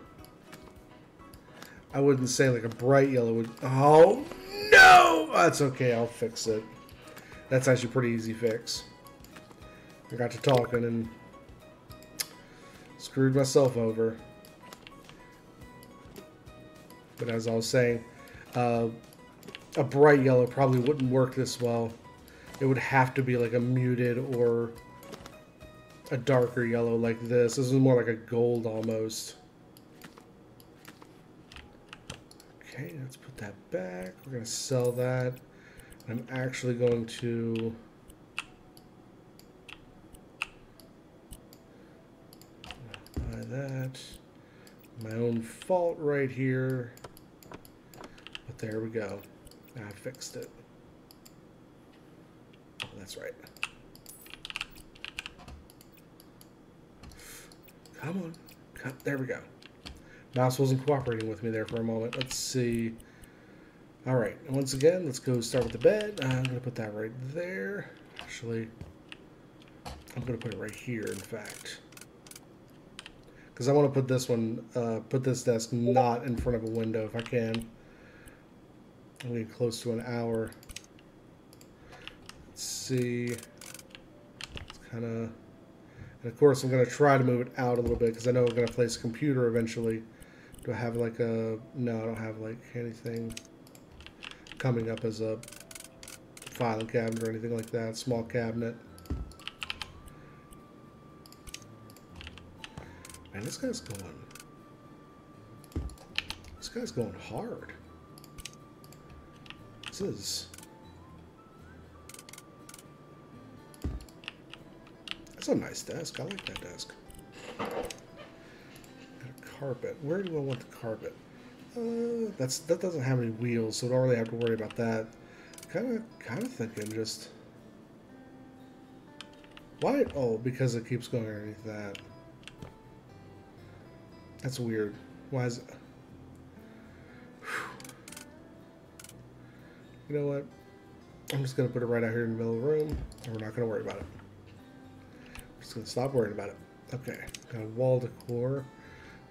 I wouldn't say like a bright yellow would... Oh, no! That's okay, I'll fix it. That's actually a pretty easy fix. I got to talking and screwed myself over. But as I was saying, uh, a bright yellow probably wouldn't work this well. It would have to be like a muted or a darker yellow like this. This is more like a gold almost. Okay, let's put that back. We're going to sell that. I'm actually going to that. My own fault right here. But there we go. I fixed it. That's right. Come on. Come, there we go. Mouse wasn't cooperating with me there for a moment. Let's see. All right. Once again, let's go start with the bed. I'm going to put that right there. Actually, I'm going to put it right here, in fact Because I want to put this one, uh, put this desk not in front of a window if I can. I'm getting close to an hour. Let's see. It's kind of... And of course, I'm going to try to move it out a little bit because I know I'm going to place a computer eventually. Do I have like a... No, I don't have like anything coming up as a filing cabinet or anything like that. Small cabinet. Man, this guy's going... This guy's going hard. This is... That's a nice desk. I like that desk. Got a carpet. Where do I want the carpet? Uh, that's that doesn't have any wheels, so I don't really have to worry about that. Kind of, kind of thinking just why? Oh, because it keeps going underneath that. That's weird. Why is it? You know what? I'm just gonna put it right out here in the middle of the room, and we're not gonna worry about it. I'm just gonna stop worrying about it. Okay, got a wall decor.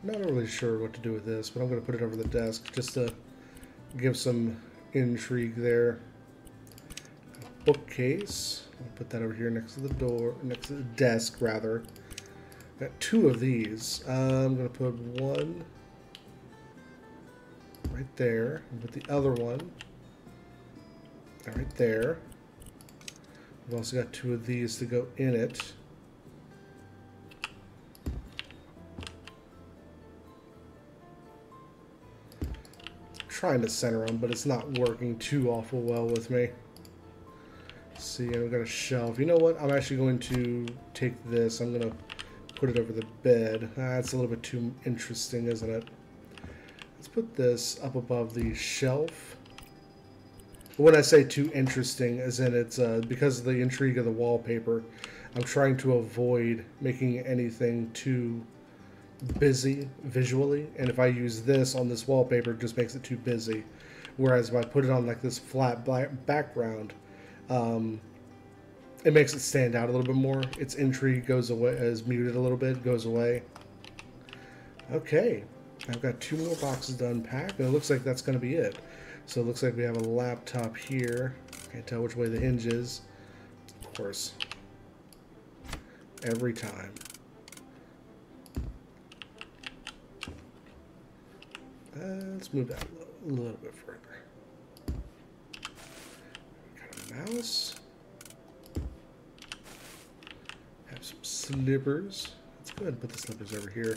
Not really sure what to do with this, but I'm going to put it over the desk just to give some intrigue there. Bookcase. I'll put that over here next to the door, next to the desk, rather. Got two of these. Uh, I'm going to put one right there. And put the other one right there. I've also got two of these to go in it. trying to center them, but it's not working too awful well with me. See, I've got a shelf. You know what? I'm actually going to take this. I'm going to put it over the bed. That's a little bit too interesting, isn't it? Let's put this up above the shelf. When I say too interesting, as in it's uh, because of the intrigue of the wallpaper, I'm trying to avoid making anything too busy visually, and if I use this on this wallpaper, it just makes it too busy. Whereas if I put it on like this flat black background, um, it makes it stand out a little bit more. Its intrigue goes away, is muted a little bit, goes away. Okay, I've got two more boxes to unpack, and it looks like that's going to be it. So it looks like we have a laptop here. Can't tell which way the hinge is. Of course. Every time. Uh, let's move that a little, bit further. Got a mouse. Have some slippers. Let's go ahead and put the slippers over here.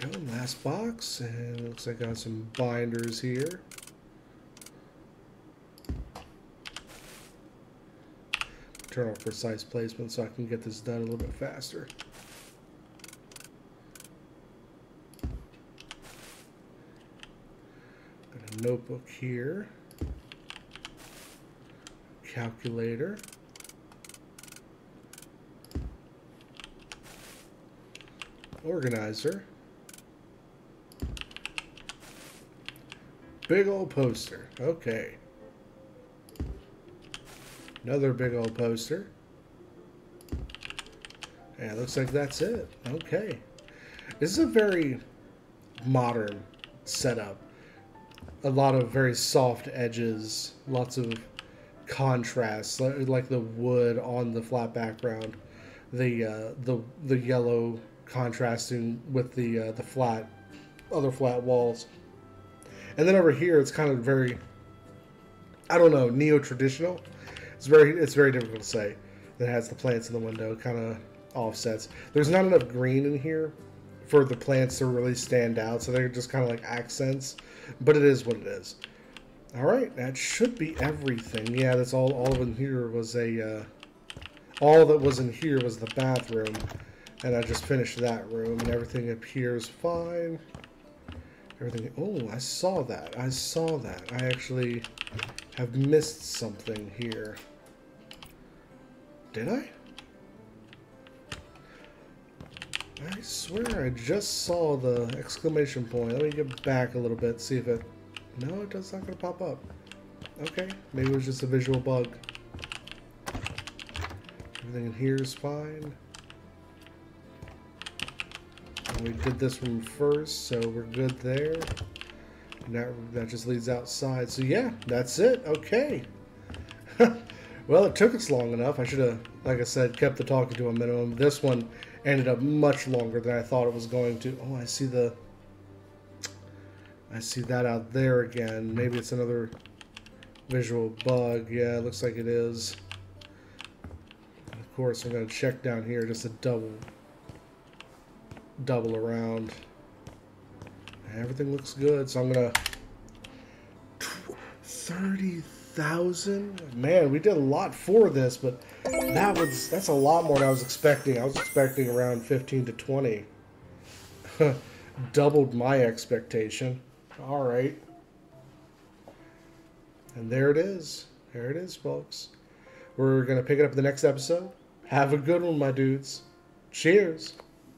Go, last box, and looks like I got some binders here. turn off precise placement so I can get this done a little bit faster. Got a notebook here. Calculator. Organizer. Big old poster. Okay. Another big old poster. Yeah, looks like that's it. Okay. This is a very modern setup. A lot of very soft edges, lots of contrast, like the wood on the flat background, the uh, the the yellow contrasting with the uh, the flat other flat walls, and then over here it's kind of very I don't know neo traditional it's very it's very difficult to say. That has the plants in the window, kind of offsets. There's not enough green in here for the plants to really stand out, so they're just kind of like accents. But it is what it is. All right, that should be everything. Yeah, that's all. All in here was a. Uh, all that was in here was the bathroom, and I just finished that room, and everything appears fine. Everything. Oh, I saw that. I saw that. I actually have missed something here. Did I? I swear I just saw the exclamation point. Let me get back a little bit, see if it... No, it's not going to pop up. Okay, maybe it was just a visual bug. Everything in here is fine. And we did this one first, so we're good there. Now that just leads outside. So yeah, that's it. Okay. <laughs> well, it took us long enough. I should have, like I said, kept the talking to a minimum. This one ended up much longer than I thought it was going to. Oh, I see the... I see that out there again. Maybe it's another visual bug. Yeah, looks like it is. Of course, I'm going to check down here just to double double around. Everything looks good, so I'm gonna thirty thousand. Man, we did a lot for this, but that was that's a lot more than I was expecting. I was expecting around fifteen to twenty. <laughs> Doubled my expectation. All right, and there it is. There it is, folks. We're gonna pick it up in the next episode. Have a good one, my dudes. Cheers.